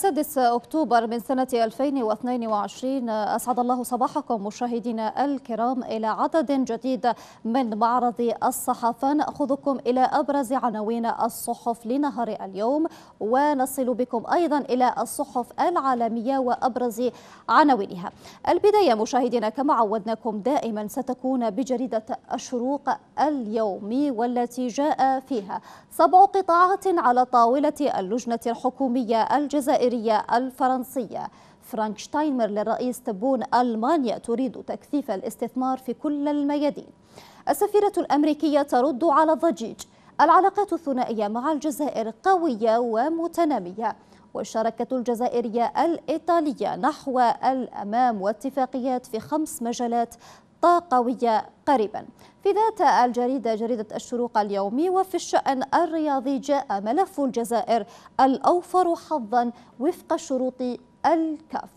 سادس أكتوبر من سنة 2022 أسعد الله صباحكم مشاهدينا الكرام إلى عدد جديد من معرض الصحافة نأخذكم إلى أبرز عناوين الصحف لنهار اليوم ونصل بكم أيضا إلى الصحف العالمية وأبرز عناوينها. البداية مشاهدينا كما عودناكم دائما ستكون بجريدة الشروق اليومي والتي جاء فيها سبع قطاعات على طاولة اللجنة الحكومية الجزائرية. الجزائرية الفرنسية. فرانك شتاينمر للرئيس تبون ألمانيا تريد تكثيف الاستثمار في كل الميادين. السفيرة الأمريكية ترد على الضجيج. العلاقات الثنائية مع الجزائر قوية ومتنامية والشراكة الجزائرية الإيطالية نحو الأمام واتفاقيات في خمس مجالات طاقوية قريبا. في ذات الجريدة جريدة الشروق اليومي وفي الشأن الرياضي جاء ملف الجزائر الأوفر حظا وفق شروط الكاف.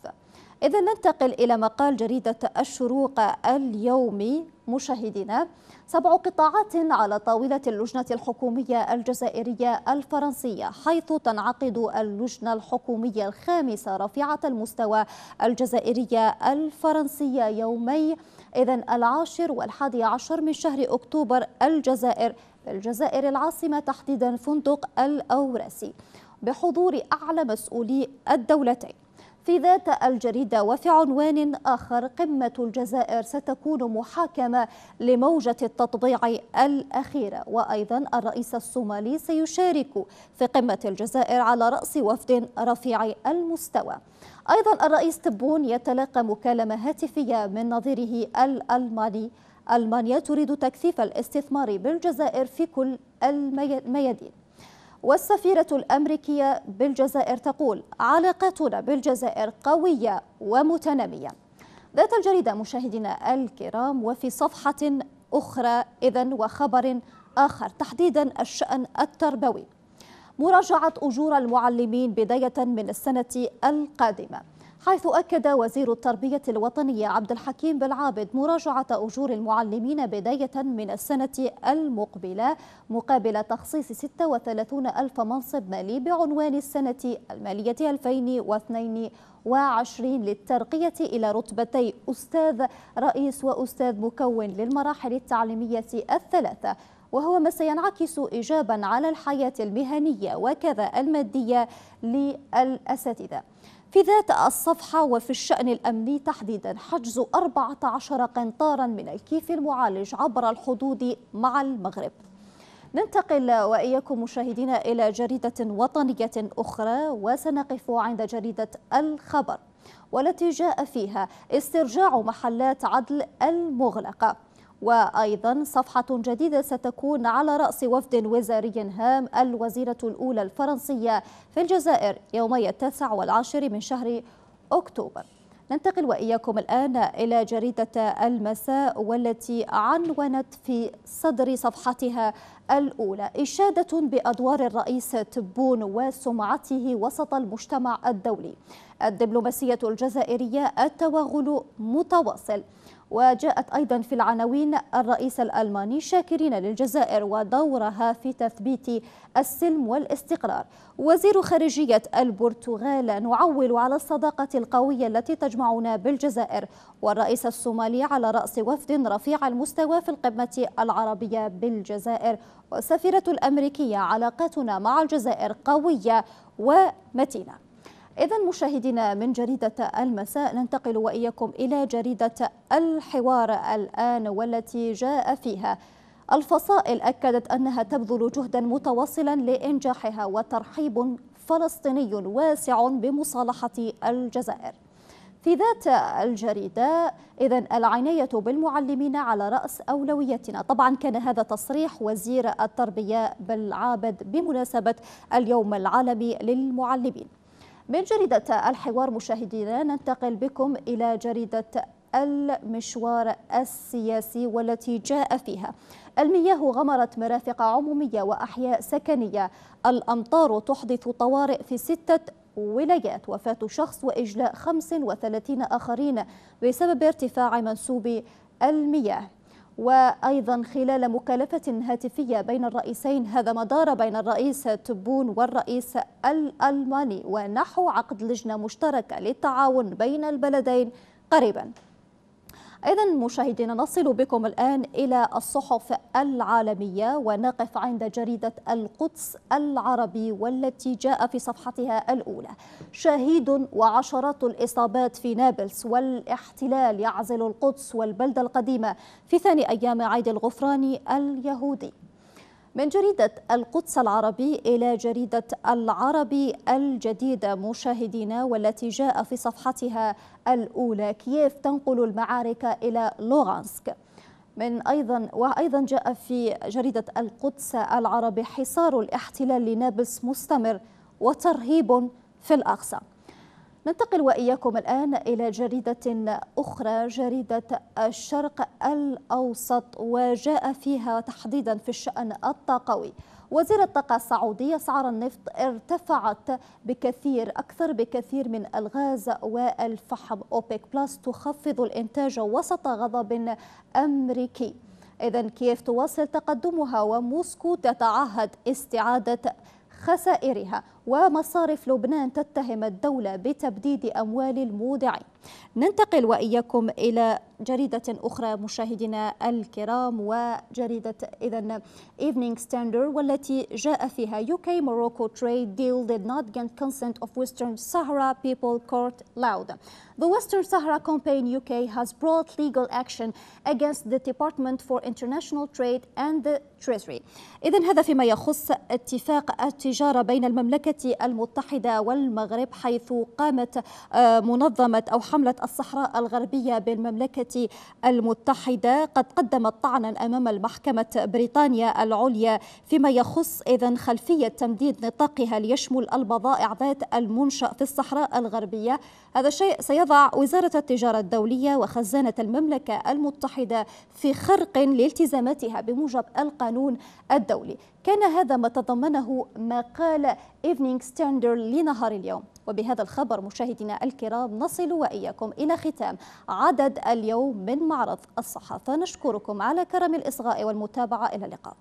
إذا ننتقل إلى مقال جريدة الشروق اليومي مشاهدينا سبع قطاعات على طاولة اللجنة الحكومية الجزائرية الفرنسية حيث تنعقد اللجنة الحكومية الخامسة رفيعة المستوى الجزائرية الفرنسية يومي. إذا العاشر والحادي عشر من شهر أكتوبر الجزائر الجزائر العاصمة تحديدا فندق الأوراسي بحضور أعلى مسؤولي الدولتين. في ذات الجريدة وفي عنوان آخر قمة الجزائر ستكون محاكمة لموجة التطبيع الأخيرة وأيضا الرئيس الصومالي سيشارك في قمة الجزائر على رأس وفد رفيع المستوى. أيضا الرئيس تبون يتلقى مكالمة هاتفية من نظيره الألماني. ألمانيا تريد تكثيف الاستثمار بالجزائر في كل الميادين. والسفيرة الأمريكية بالجزائر تقول علاقاتنا بالجزائر قوية ومتنامية. ذات الجريدة مشاهدينا الكرام وفي صفحة أخرى إذن وخبر آخر تحديدا الشأن التربوي. مراجعة أجور المعلمين بداية من السنة القادمة. حيث أكد وزير التربية الوطنية عبد الحكيم بالعابد مراجعة أجور المعلمين بداية من السنة المقبلة مقابل تخصيص 36 ألف منصب مالي بعنوان السنة المالية 2022 للترقية إلى رتبتي أستاذ رئيس وأستاذ مكون للمراحل التعليمية الثلاثة وهو ما سينعكس إيجابا على الحياة المهنية وكذا المادية للأساتذة. في ذات الصفحة وفي الشأن الأمني تحديدا حجز 14 قنطارا من الكيف المعالج عبر الحدود مع المغرب. ننتقل وإياكم مشاهدينا إلى جريدة وطنية أخرى وسنقف عند جريدة الخبر والتي جاء فيها استرجاع محلات عدل المغلقة. وأيضا صفحة جديدة ستكون على رأس وفد وزاري هام الوزيرة الأولى الفرنسية في الجزائر يومي التاسع والعاشر من شهر أكتوبر. ننتقل وإياكم الآن إلى جريدة المساء والتي عنونت في صدر صفحتها الأولى. إشادة بأدوار الرئيس تبون وسمعته وسط المجتمع الدولي. الدبلوماسية الجزائرية التوغل متواصل. وجاءت أيضا في العناوين الرئيس الألماني شاكرين للجزائر ودورها في تثبيت السلم والاستقرار. وزير خارجية البرتغال نعول على الصداقة القوية التي تجمعنا بالجزائر والرئيس الصومالي على رأس وفد رفيع المستوى في القمة العربية بالجزائر. والسفيرة الأمريكية علاقاتنا مع الجزائر قوية ومتينة. إذا مشاهدينا من جريدة المساء ننتقل وإياكم إلى جريدة الحوار الآن والتي جاء فيها. الفصائل أكدت أنها تبذل جهدا متواصلا لإنجاحها وترحيب فلسطيني واسع بمصالحة الجزائر. في ذات الجريدة إذا العناية بالمعلمين على رأس أولويتنا طبعا كان هذا تصريح وزير التربية بالعابد بمناسبة اليوم العالمي للمعلمين. من جريدة الحوار مشاهدينا ننتقل بكم إلى جريدة المشوار السياسي والتي جاء فيها. المياه غمرت مرافق عمومية وأحياء سكنية. الأمطار تحدث طوارئ في ستة ولايات وفاة شخص وإجلاء 35 آخرين بسبب ارتفاع منسوب المياه. وأيضا خلال مكالفة هاتفية بين الرئيسين هذا ما دار بين الرئيس تبون والرئيس الألماني ونحو عقد لجنة مشتركة للتعاون بين البلدين قريبا. إذا مشاهدينا نصل بكم الآن إلى الصحف العالمية ونقف عند جريدة القدس العربي والتي جاء في صفحتها الأولى. شهيد وعشرات الإصابات في نابلس والاحتلال يعزل القدس والبلدة القديمة في ثاني أيام عيد الغفران اليهودي. من جريدة القدس العربي إلى جريدة العربي الجديدة مشاهدينا والتي جاء في صفحتها الأولى كييف تنقل المعارك إلى لوغانسك. من أيضا وأيضا جاء في جريدة القدس العربي حصار الاحتلال لنابلس مستمر وترهيب في الأقصى. ننتقل وإياكم الآن إلى جريدة أخرى جريدة الشرق الأوسط وجاء فيها تحديدا في الشأن الطاقوي. وزير الطاقة السعودية أسعار النفط ارتفعت بكثير أكثر بكثير من الغاز والفحم. أوبك بلس تخفض الإنتاج وسط غضب أمريكي. إذا كيف تواصل تقدمها؟ وموسكو تتعهد استعادة خسائرها. ومصارف لبنان تتهم الدولة بتبديد أموال المودعين ننتقل وإياكم إلى جريدة أخرى مشاهدينا الكرام وجريدة إذا Evening Standard والتي جاء فيها UK Morocco trade deal did not get consent of Western Sahara people court loud. The Western Sahara campaign UK has brought legal action against the Department for International Trade and the Treasury. إذا هذا فيما يخص اتفاق التجارة بين المملكة المتحدة والمغرب حيث قامت آه، منظمة أو حملة الصحراء الغربية بالمملكة المتحدة. قد قدمت طعنا أمام المحكمة بريطانيا العليا فيما يخص على خلفية تمديد نطاقها ليشمل البضائع ذات المنشأ في الصحراء الغربية. هذا الشيء سيضع وزارة التجارة الدولية وخزانة المملكة المتحدة في خرق لالتزاماتها بموجب القانون الدولي. كان هذا ما تضمنه مقال Evening Standard لنهار اليوم. وبهذا الخبر مشاهدينا الكرام نصل وإياكم إلى ختام عدد اليوم من معرض الصحافة. نشكركم على كرم الإصغاء والمتابعة. إلى اللقاء.